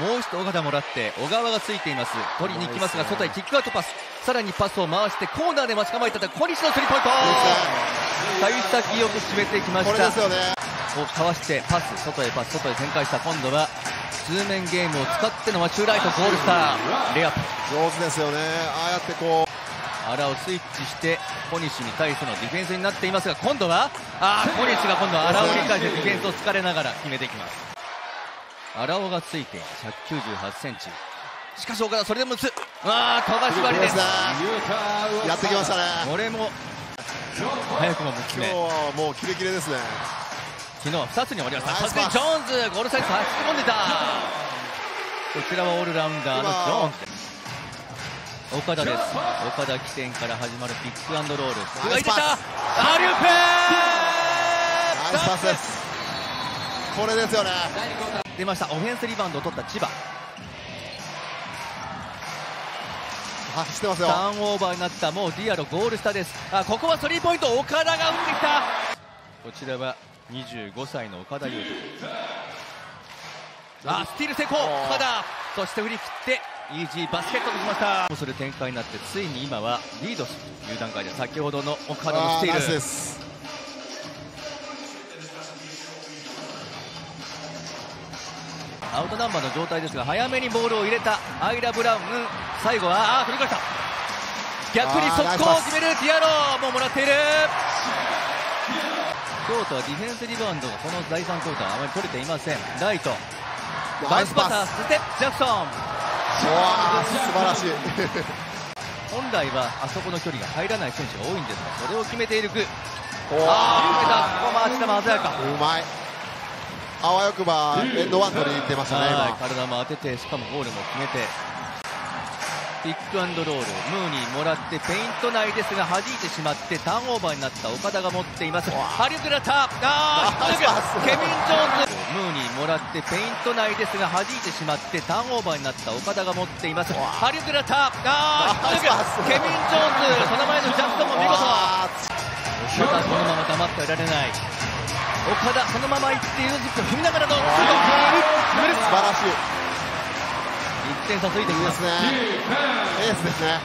もう一度岡田もらって小川がついています。取りに行きますが外へキックアウトパス。さらにパスを回してコーナーで待ち構えた小西のスリーポイント。幸先よく締めてきました、ね、をかわしてパス。外へパス。外へ展開した。今度は通面ゲームを使ってのマチューライトゴールスターレアップ。上手ですよね。ああやってこう。荒をスイッチして小西に対してのディフェンスになっていますが今度はあ小西が今度は荒尾に対してディフェンスを突かれながら決めていきます荒尾がついて198センチ。しかし岡田それでも打つ。あ飛ばし割りです。やってきましたね。これも早くも6つ目今日はもうキレキレですね。昨日は2つに終わりました。そしてジョーンズゴールサイズ走り込んでたこちらはオールラウンダーのジョーンズ。です岡田です。岡田起点から始まるピックアンドロール。ナイスパス。アリュープナイスパスです。これですよね出ました。オフェンスリバウンドを取った千葉。走ってますよ。ターンオーバーになった。もうディアロゴール下です。あここはスリーポイント。岡田が打ってきた。こちらは25歳の岡田優斗あスティール成功。岡田。そして振り切ってイージーバスケットときました。する展開になってついに今はリードするという段階で先ほどの岡田のスティールアウトナンバーの状態ですが早めにボールを入れたアイラ・ブラウン、最後はあ振り返した。逆に速攻を決めるディアロももらっている。京都はディフェンスリバウンド。がこの第3クォーターあまり取れていません。ライト。バイスパターそしてジャクソン。素晴らしい。本来はあそこの距離が入らない選手が多いんですがそれを決めているグ。ああここ回したも鮮やかうまいあわよくばエンドワン取りに行ってましたね、体も当ててしかもゴールも決めて。ピックアンドロール。ムーにもらってペイント内ですが弾いてしまってターンオーバーになった岡田が持っています。ハリウッドラタあーケビン・ジョーンズ。ムーにもらってペイント内ですが弾いてしまってターンオーバーになった岡田が持っています。ハリウッドラタあーケビン・ジョーンズその前のジャクソンも見事。このまま黙ってはいられない岡田そのまま行って踏みながらの素晴らしい。1点差ついてきますね。エースですね